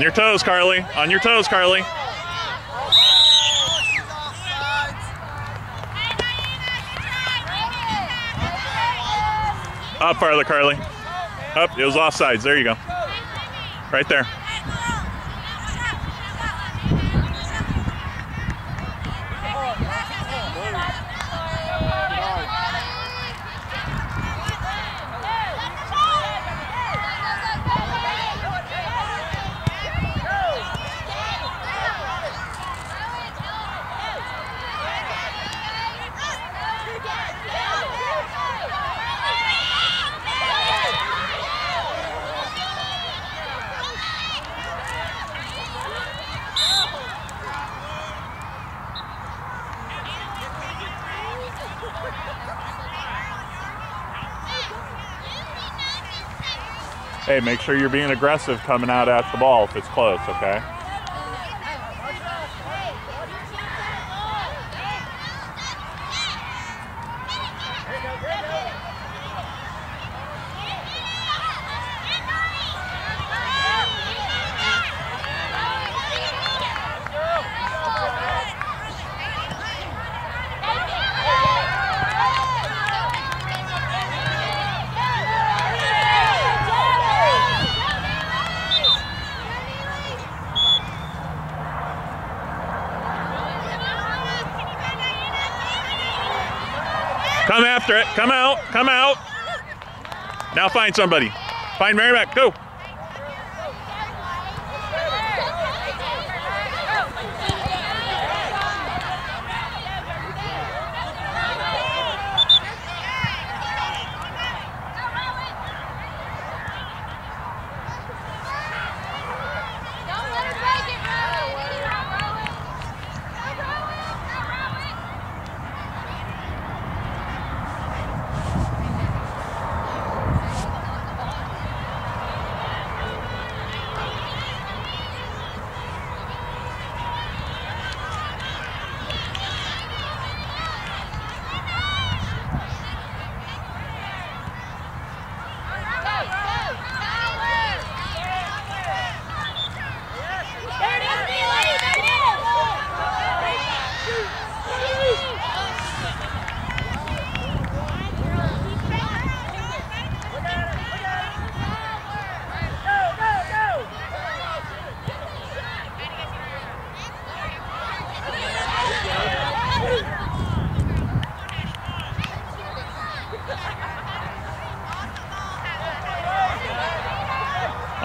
On your toes, Carly. On your toes, Carly. Up farther, Carly. Up. It was offsides. There you go. Right there. Hey, make sure you're being aggressive coming out at the ball if it's close, okay? Come after it. Come out. Come out. Now find somebody. Find Mary Mac. Go.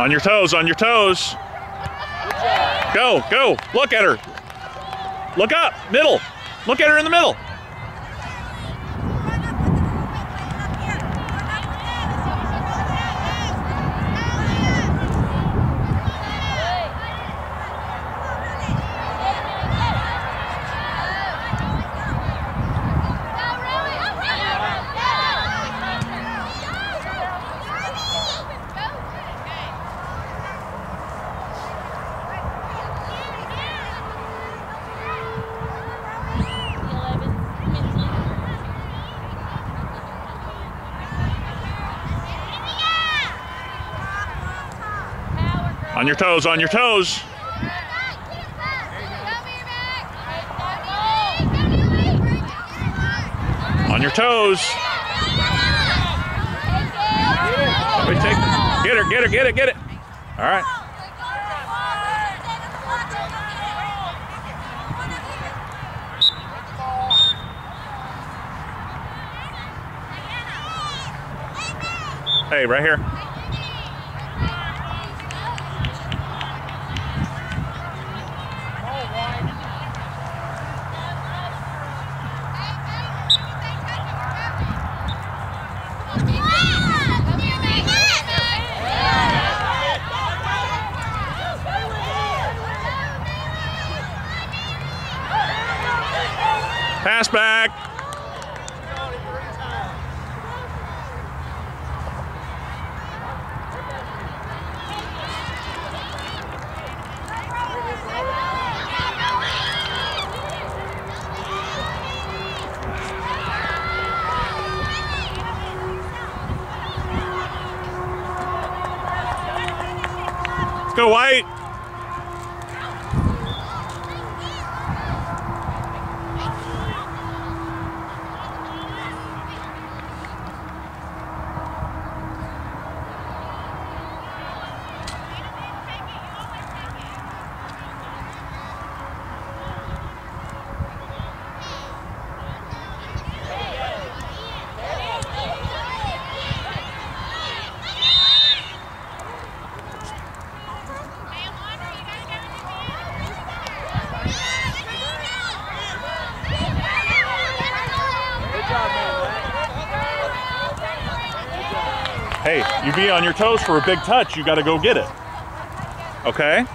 On your toes, on your toes. Go, go. Look at her. Look up, middle. Look at her in the middle. On your toes, on your toes. On your toes. Get her, get her, get it, get it. All right. Hey, right here. Pass back. Let's go, White. Hey, you be on your toes for a big touch. You got to go get it. Okay?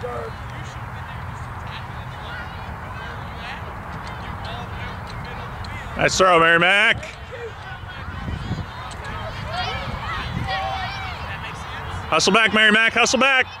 Dirt. Nice throw, Mary Mac. Hustle back, Mary Mac. Hustle back.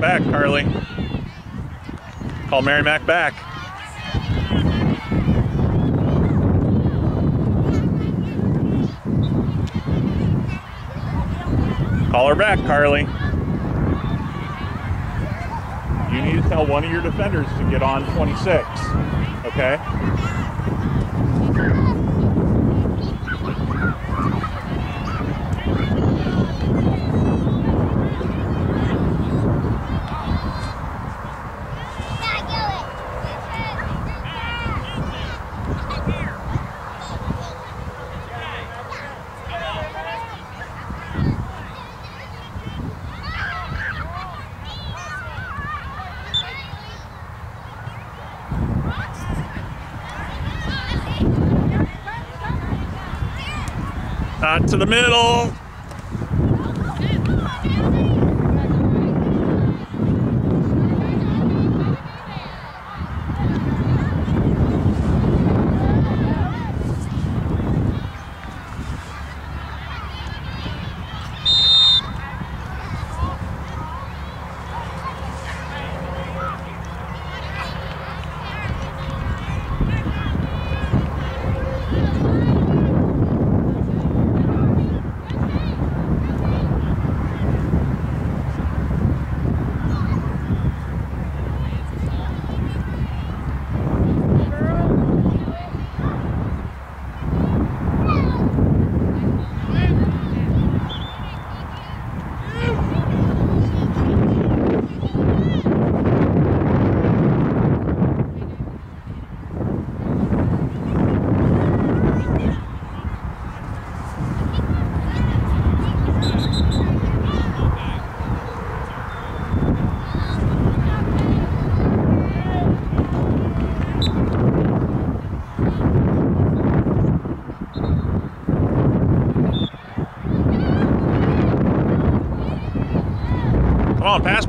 Back, Carly. Call Mary Mac back. Call her back, Carly. You need to tell one of your defenders to get on 26. Okay? Not to the middle.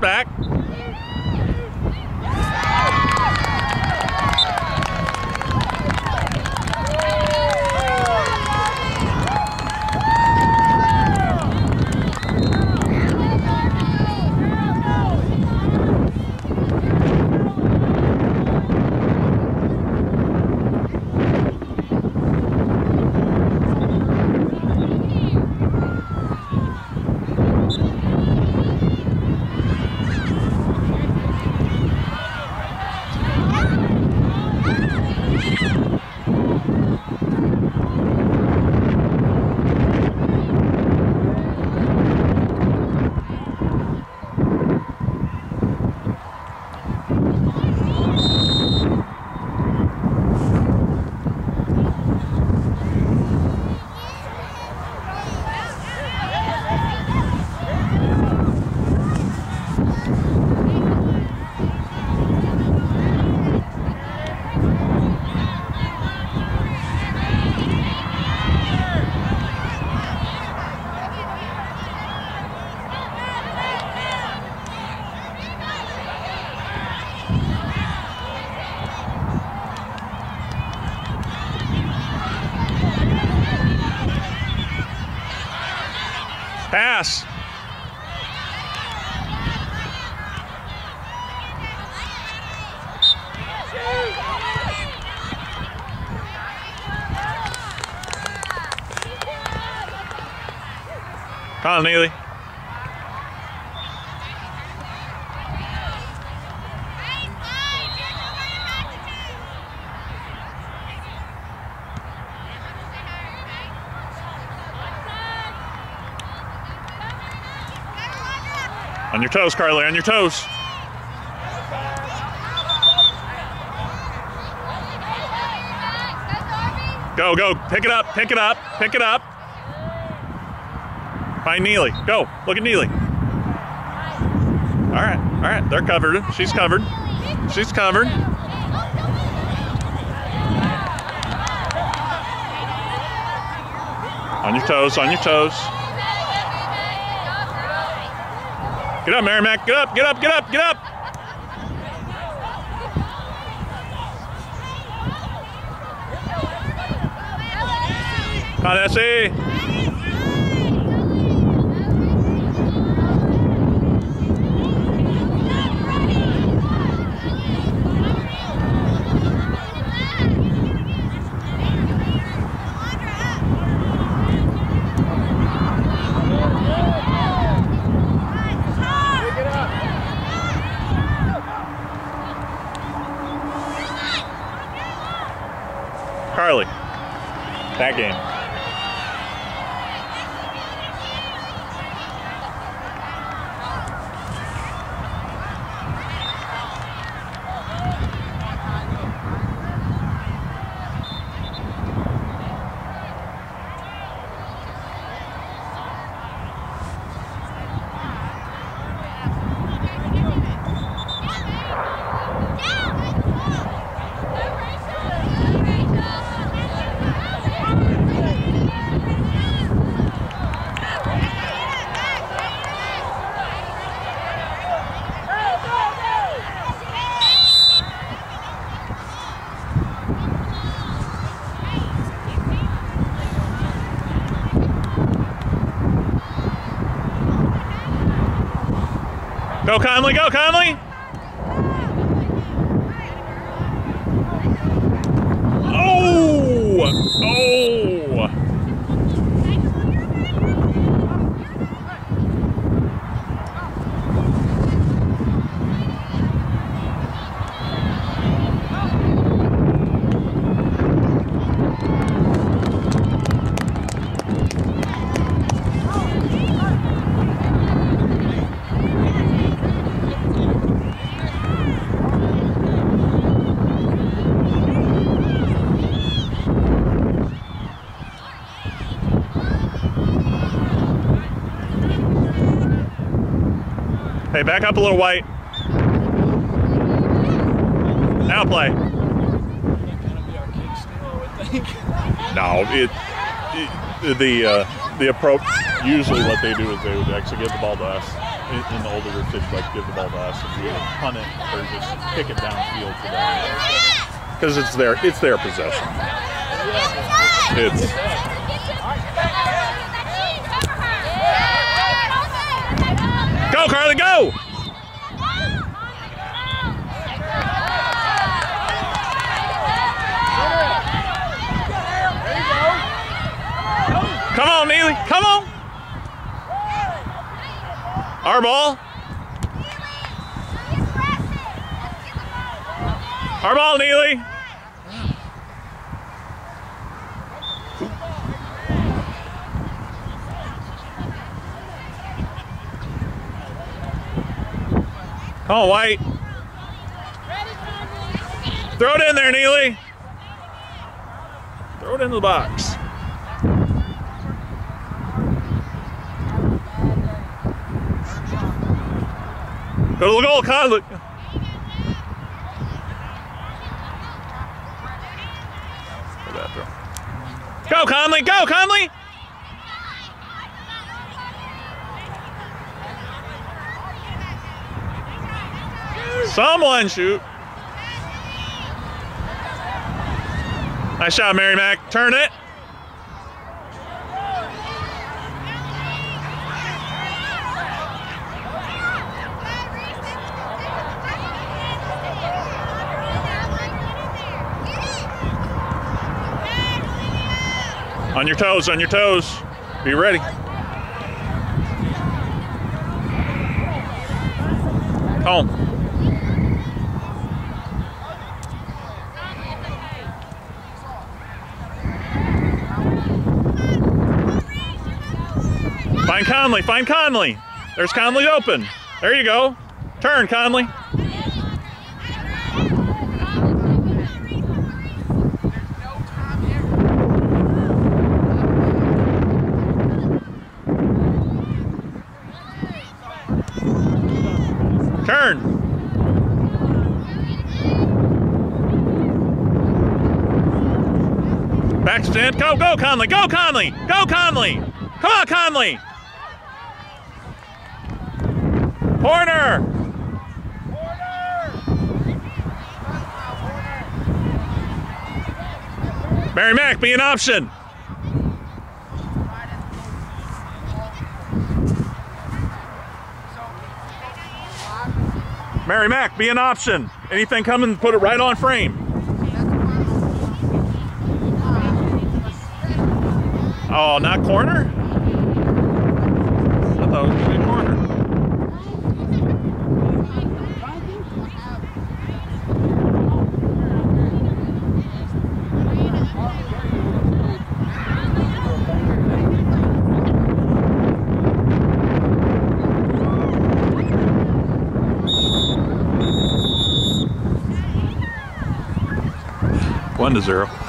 Back. Pass. On, Neely. On your toes, Carly, on your toes. Go, go, pick it up, pick it up, pick it up. Find Neely. Go, look at Neely. All right, all right, they're covered. She's covered. She's covered. On your toes, on your toes. Get up, Mary Mac. Get up, get up, get up, get up. Essie. That game. Go Conley, go Conley! Oh! Oh! Hey, back up a little white. Now play. No, it, it the uh, the approach. Usually, what they do is they would actually give the ball to us. In, in the older cities, like give the ball to us, and we would punt it or just kick it downfield to them because it's their it's their possession. It's go, Carly, go! Come on, Neely, come on! Our ball. Our ball, Neely. On, White. Throw it in there, Neely. Throw it into the box. Go to the goal, Conley. Go, Conley. Go, Conley. Someone shoot. Nice shot, Mary Mac. Turn it. On your toes, on your toes. Be ready. Home. Find Conley, find Conley. There's Conley open. There you go. Turn, Conley. Turn. Back stand. Go, go, Conley. Go, Conley. Go, Conley. Come on, Conley. Corner. Mary Mack, be an option. Mary Mack, be an option. Anything coming, put it right on frame. Oh, not corner? I thought it was gonna be corner. One to zero.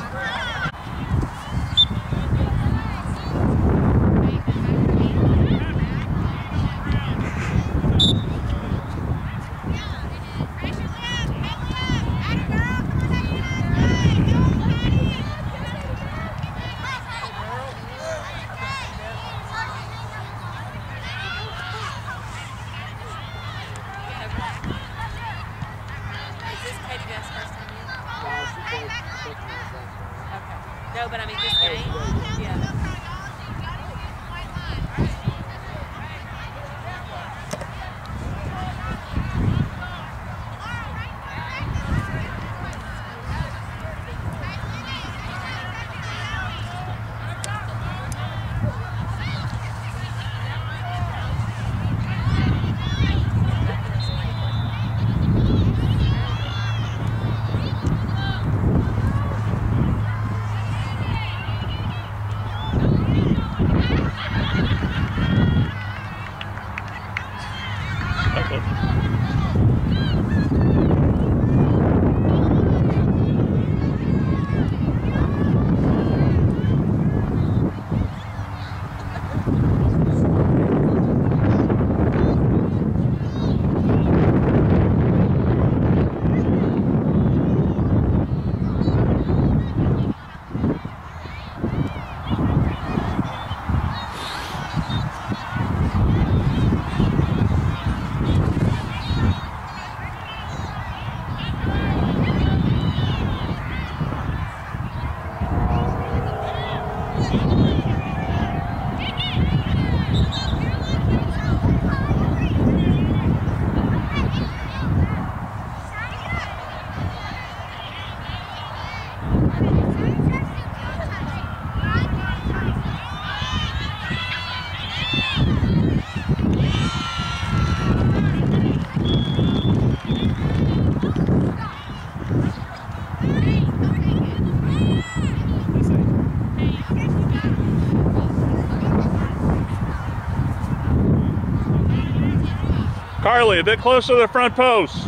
A bit closer to the front post.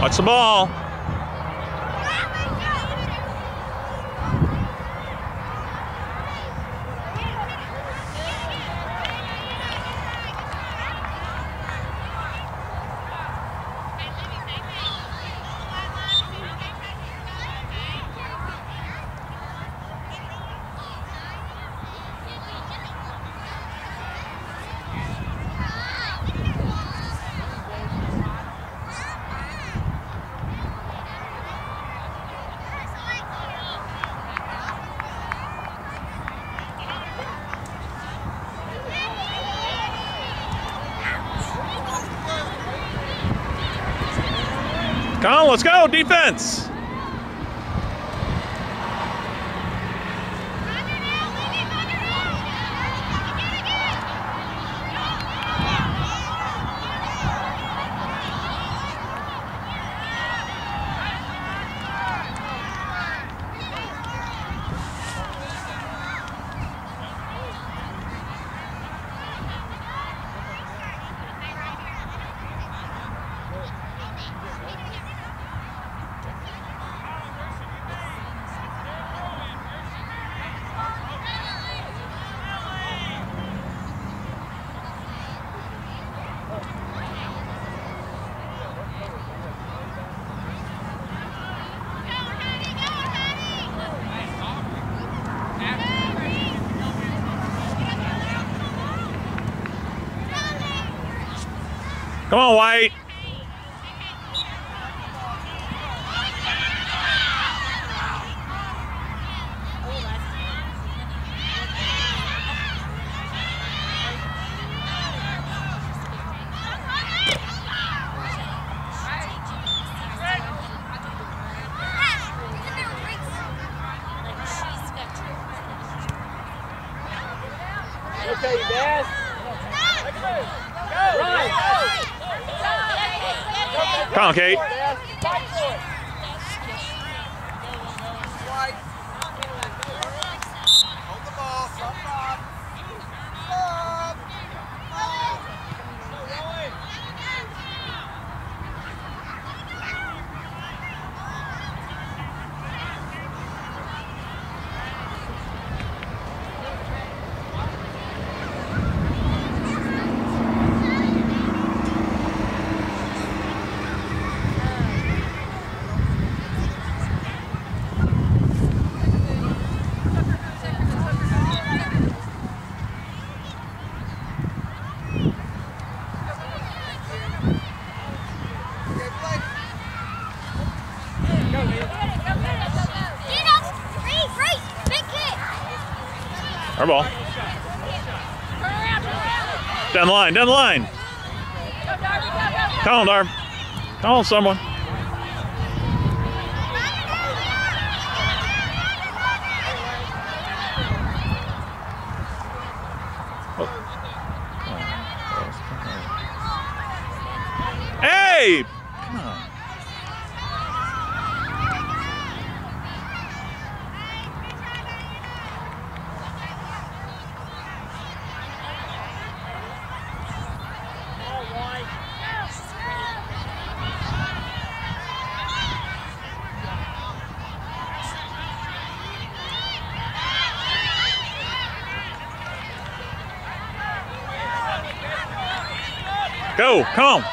Watch the ball. Come on, let's go, defense. Come on, White. Okay, Dad. Come on, Kate. Hold the ball. Stop, stop. Stop. Okay, play. Our ball. Down the line, down the line. Come on, Darb. Come on, someone. Hey! Come on. Go, come on.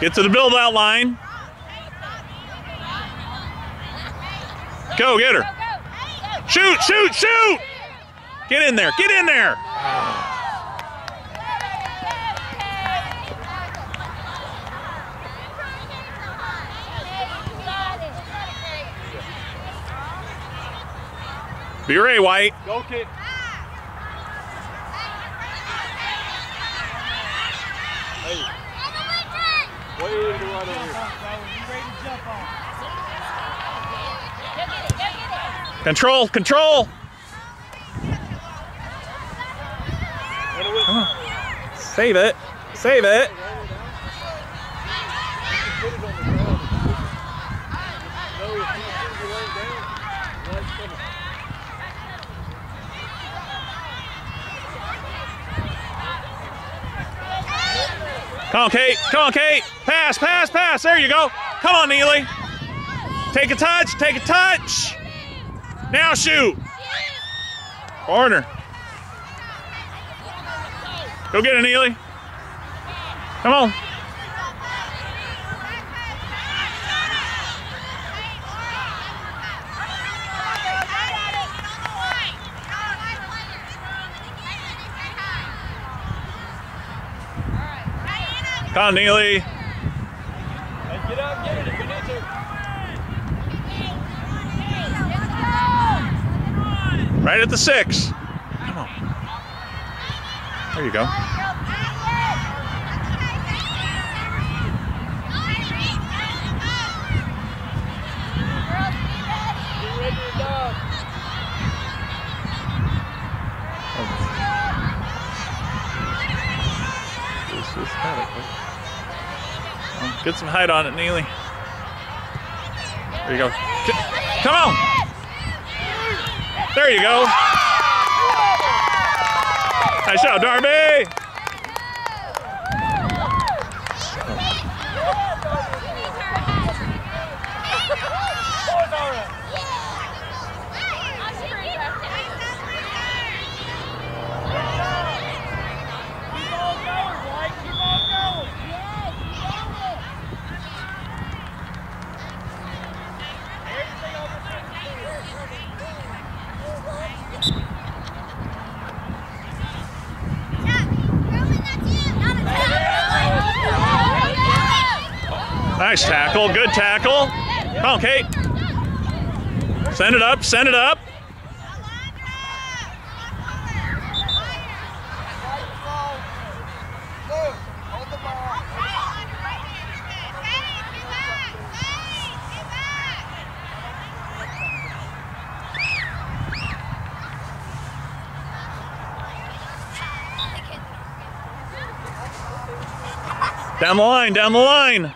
Get to the build out line. Go, get her. Shoot, shoot, shoot! Get in there, get in there. Be ready, White. Go. Way to the right over here. Control, control. Save it. Save it. Come on, Kate. Come on, Kate. Pass, pass, pass. There you go. Come on, Neely. Take a touch. Take a touch. Now shoot. Corner. Go get it, Neely. Come on. Come on, Neely. Hey, get up, get it if you need to. Right at the six. Come on. There you go. Get some height on it, Neely. There you go. Come on. There you go. Nice shot, Darby. on, Kate. Send it up, send it up. Down the line, down the line.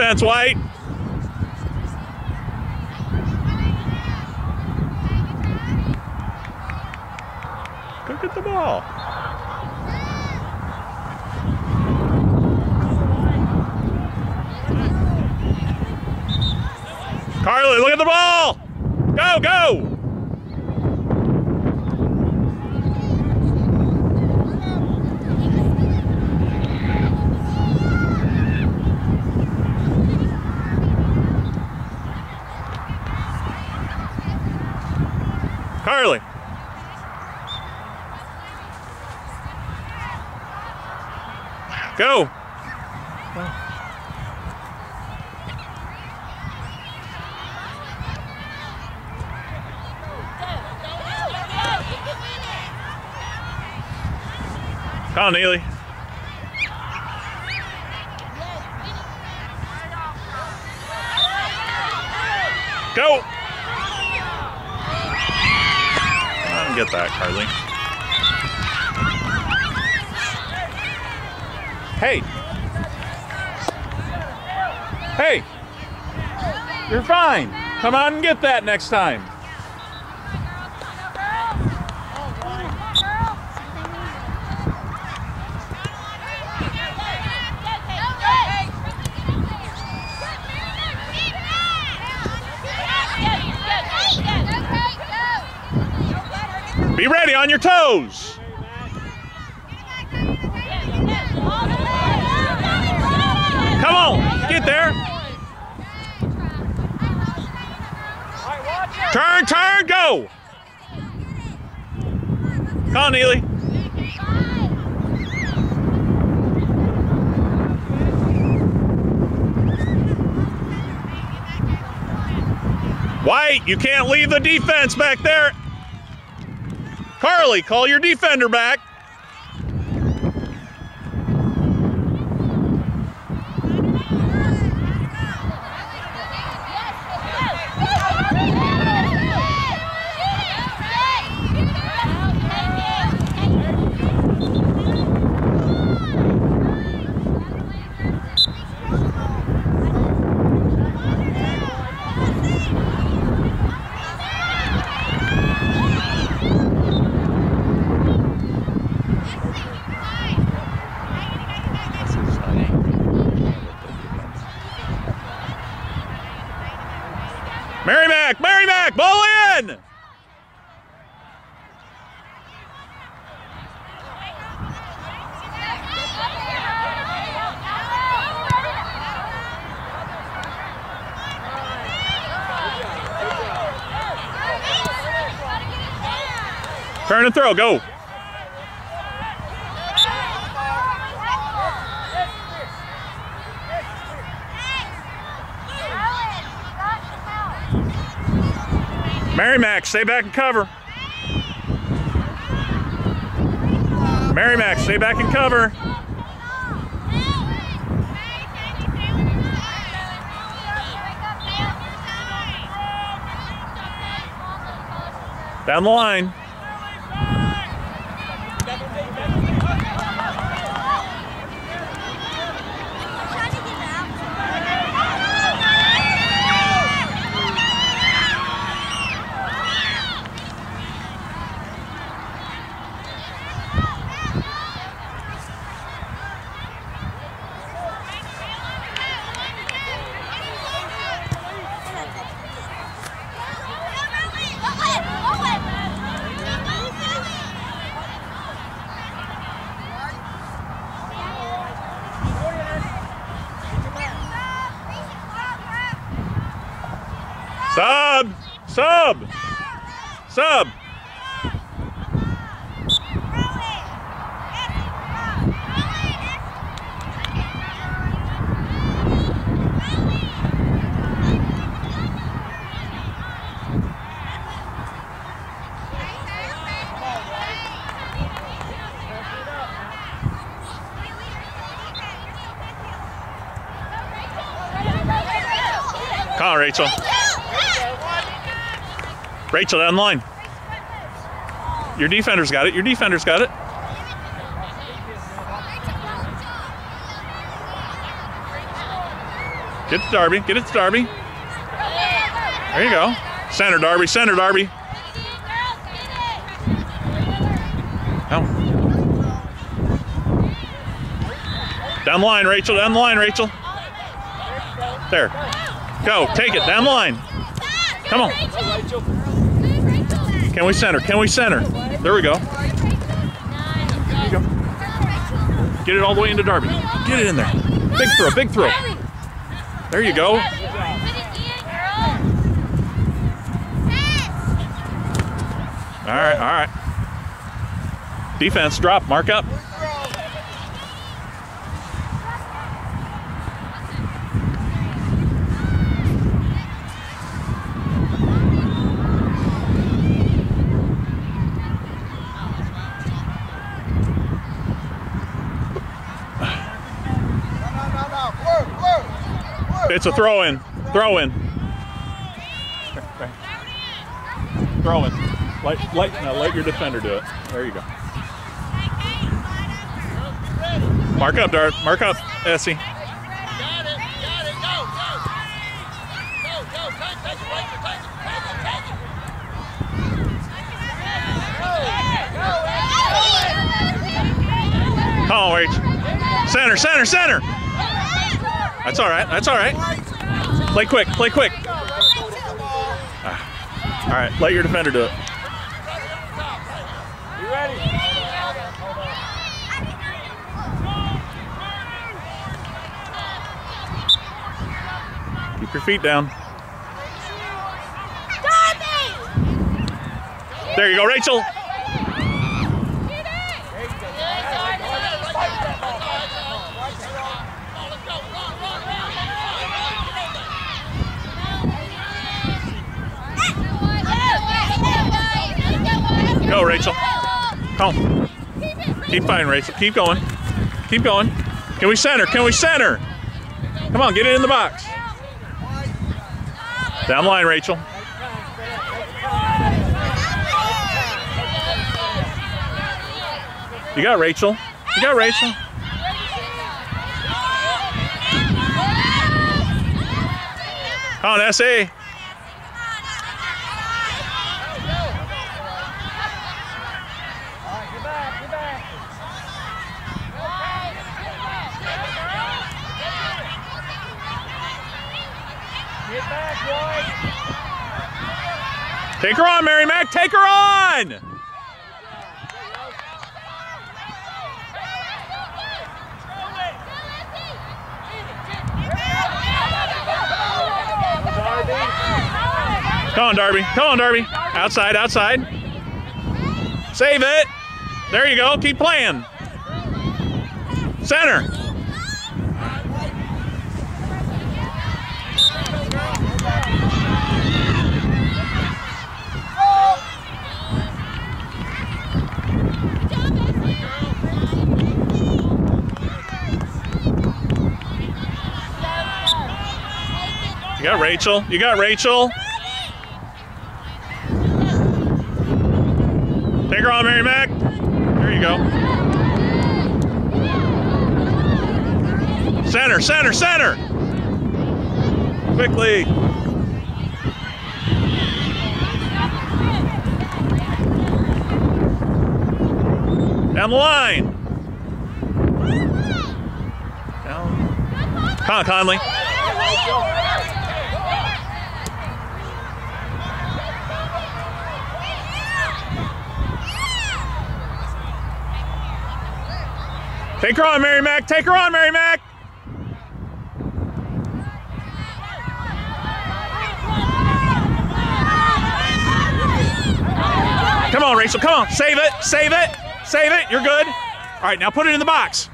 Defense, White. Go get the ball. Carly, look at the ball. Go, go. Carly. Go. Come on, Neely. Go. I don't get that, Carly. Hey. Hey. You're fine. Come on and get that next time. Be ready on your toes. Come on, get there. Turn, turn, go. Come on, Neely. White, you can't leave the defense back there. Carly, call your defender back. Mary Mac, Mary Mac, ball in. Turn and throw, go. Mary Mac, stay back and cover. Mary Mac, stay back and cover. Down the line. Sub! Sub! Come on, Rachel. Rachel, down the line. Your defender's got it. Your defender's got it. Get to Darby. Get it to Darby. There you go. Center, Darby. Center, Darby. Oh. Down the line, Rachel. Down the line, Rachel. There. Go. Take it. Down the line. Come on. Can we center? Can we center? There we go. Get it all the way into Darby. Get it in there. Big throw. Big throw. There you go. All right. All right. Defense drop. Mark up. It's a throw in. Throw in. Throw in. Let, let, now let your defender do it. There you go. Mark up, Dart. Mark up, Essie. Got it. Got it. Go. Go. Go. Go. Take, take it, Rachel. Take it. Take it. Take it. Come on, Rach. Center, center, center. That's all right. That's all right. Play quick. Play quick. Ah. All right. Let your defender do it. You ready? Keep your feet down. There you go, Rachel. Go, Rachel. Keep fighting, Rachel. Keep going. Keep going. Can we center? Can we center? Come on, get it in the box. Down line, Rachel. You got Rachel. You got Rachel. Come on, SA. Get back. Get back. Get back, boys. Take her on, Mary Mac. Take her on. Come on, Darby. Come on, Darby. Outside, outside. Save it. There you go. Keep playing. Center. You got Rachel. You got Rachel. Take her on, Mary Mac. There you go. Center, center, center. Quickly. Down the line. Down. Come on, Conley. Take her on, Mary Mac. Take her on, Mary Mac. Come on, Rachel. Come on. Save it. Save it. Save it. You're good. All right, now put it in the box.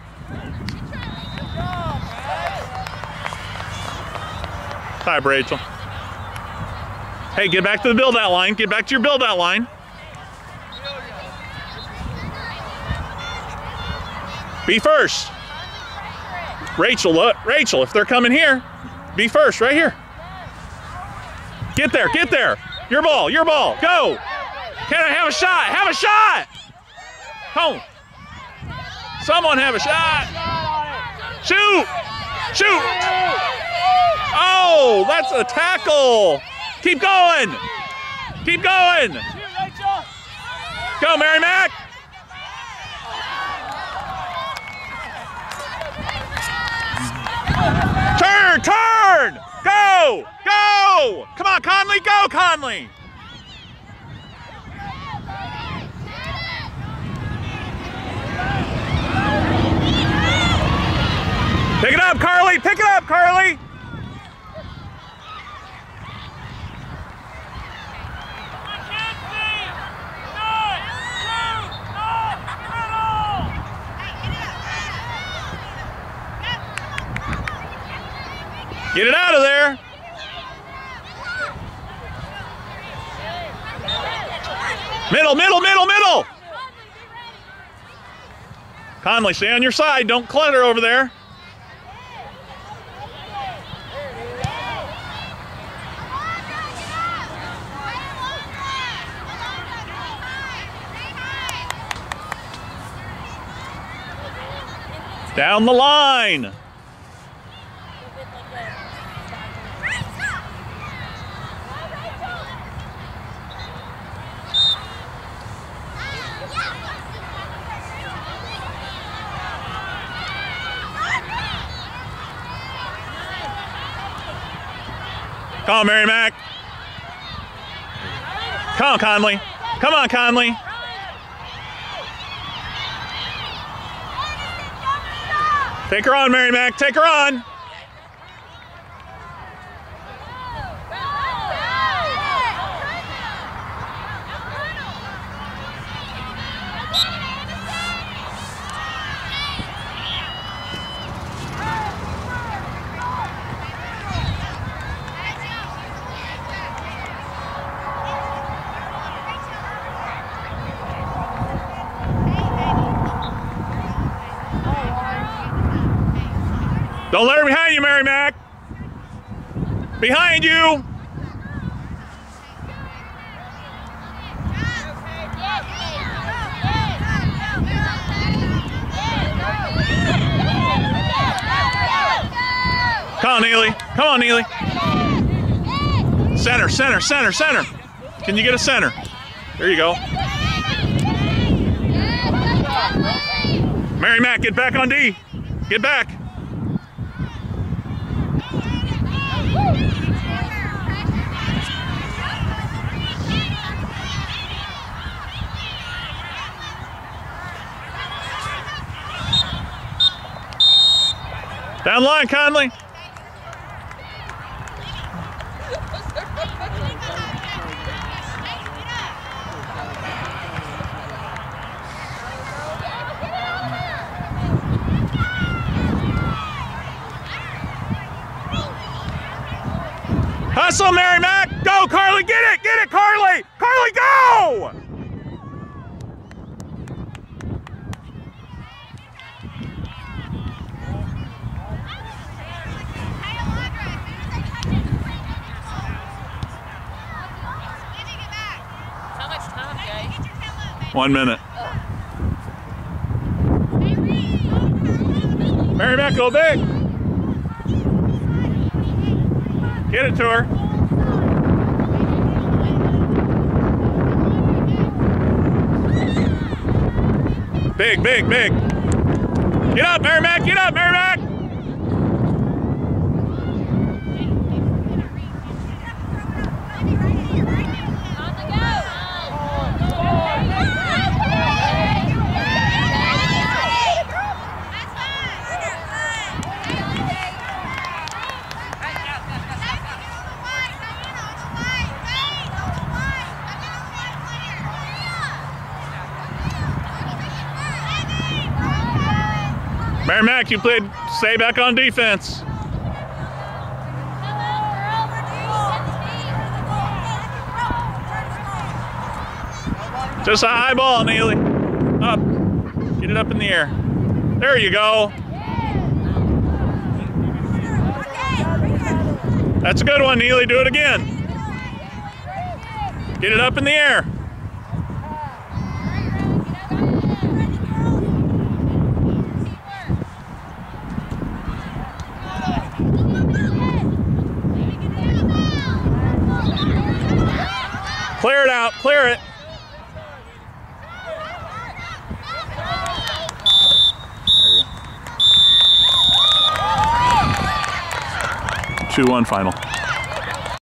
Hi, Rachel. Hey, get back to the build out line. Get back to your build out line. Be first. Rachel, look, Rachel, if they're coming here, be first right here. Get there, get there. Your ball, your ball. Go. Can I have a shot? Have a shot. Home. Someone have a shot. Shoot. Shoot. Oh, that's a tackle. Keep going. Keep going. Go, Mary Mac. Turn, turn. Go, go. Come on, Conley. Go, Conley. Pick it up, Carly. Pick it up, Carly. Get it out of there. Middle, middle, middle, middle. Conley, stay on your side. Don't clutter over there. Down the line. Come on, Mary Mac. Come on, Conley. Come on, Conley. Take her on, Mary Mac. Take her on. Don't let her behind you, Mary Mac. Behind you. Come on, Neely. Come on, Neely. Center, center, center, center. Can you get a center? There you go. Mary Mac, get back on D. Get back. Down line, Conley. Hustle, Mary Mac. Go, Carly. Get it. Get it, Carly. Carly, go. How much time, Jay? One minute. Mary Mac, go big. Get it to her. Big, big, big. Get up, Mary. Get up, Mac. On the go. You played. Stay back on defense. Just a high ball, Neely. Up. Get it up in the air. There you go. That's a good one, Neely. Do it again. Get it up in the air. 2-1 final.